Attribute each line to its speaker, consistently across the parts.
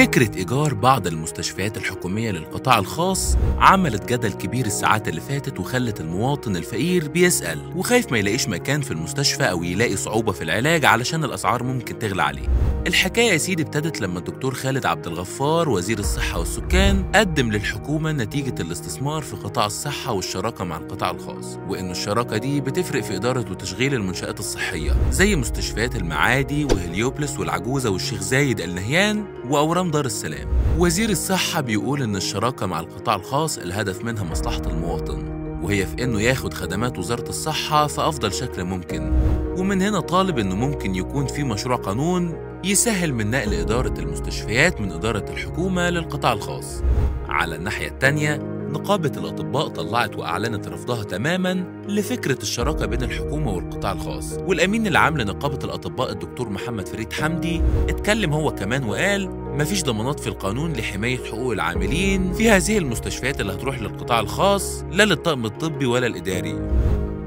Speaker 1: فكرة إيجار بعض المستشفيات الحكومية للقطاع الخاص عملت جدل كبير الساعات اللي فاتت وخلت المواطن الفقير بيسأل وخايف ما يلاقيش مكان في المستشفى أو يلاقي صعوبة في العلاج علشان الأسعار ممكن تغلى عليه. الحكاية يا سيدي ابتدت لما الدكتور خالد عبد الغفار وزير الصحة والسكان قدم للحكومة نتيجة الاستثمار في قطاع الصحة والشراكة مع القطاع الخاص وإن الشراكة دي بتفرق في إدارة وتشغيل المنشآت الصحية زي مستشفيات المعادي وهليوبلس والعجوزة والشيخ زايد النهيان وأورام دار السلام. وزير الصحة بيقول إن الشراكة مع القطاع الخاص الهدف منها مصلحة المواطن وهي في إنه ياخد خدمات وزارة الصحة في أفضل شكل ممكن. ومن هنا طالب إنه ممكن يكون في مشروع قانون يسهل من نقل إدارة المستشفيات من إدارة الحكومة للقطاع الخاص. على الناحية التانية نقابة الأطباء طلعت وأعلنت رفضها تماما لفكرة الشراكة بين الحكومة والقطاع الخاص. والأمين العام لنقابة الأطباء الدكتور محمد فريد حمدي اتكلم هو كمان وقال مفيش ضمانات في القانون لحماية حقوق العاملين في هذه المستشفيات اللي هتروح للقطاع الخاص لا للطاقم الطبي ولا الإداري.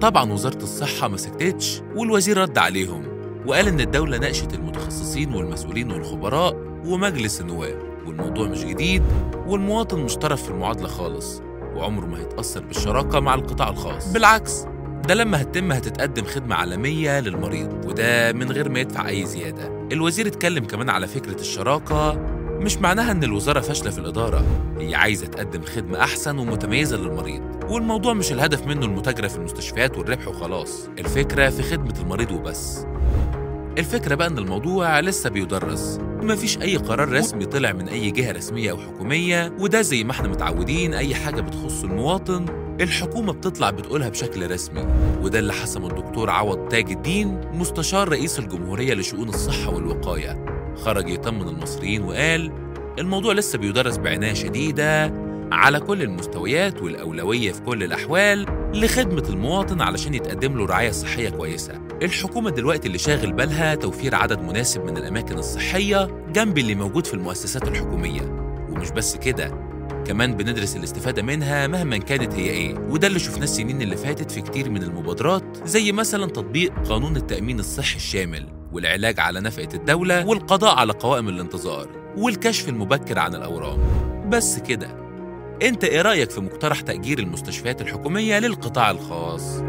Speaker 1: طبعا وزارة الصحة ما سكتتش والوزير رد عليهم وقال إن الدولة ناقشت المتخصصين والمسؤولين والخبراء ومجلس النواب. والموضوع مش جديد والمواطن مش طرف في المعادلة خالص وعمره ما هيتأثر بالشراكة مع القطاع الخاص. بالعكس. ده لما هتتم هتتقدم خدمة عالمية للمريض وده من غير ما يدفع أي زيادة. الوزير اتكلم كمان على فكرة الشراكة مش معناها إن الوزارة فاشلة في الإدارة. هي عايزة تقدم خدمة أحسن ومتميزة للمريض. والموضوع مش الهدف منه المتاجرة في المستشفيات والربح وخلاص. الفكرة في خدمة المريض وبس. الفكرة بقى إن الموضوع لسه بيدرس. مفيش أي قرار رسمي طلع من أي جهة رسمية أو حكومية وده زي ما إحنا متعودين أي حاجة بتخص المواطن الحكومة بتطلع بتقولها بشكل رسمي. وده اللي حسمه الدكتور عوض تاج الدين مستشار رئيس الجمهورية لشؤون الصحة والوقاية. خرج يطمن المصريين وقال الموضوع لسه بيدرس بعناية شديدة على كل المستويات والأولوية في كل الأحوال لخدمة المواطن علشان يتقدم له رعاية صحية كويسة. الحكومة دلوقتي اللي شاغل بالها توفير عدد مناسب من الأماكن الصحية جنب اللي موجود في المؤسسات الحكومية. ومش بس كده كمان بندرس الاستفادة منها مهما كانت هي إيه. وده اللي شفناه السنين اللي فاتت في كتير من المبادرات زي مثلا تطبيق قانون التأمين الصحي الشامل والعلاج على نفقة الدولة والقضاء على قوائم الانتظار والكشف المبكر عن الأورام. بس كده. أنت إيه رأيك في مقترح تأجير المستشفيات الحكومية للقطاع الخاص؟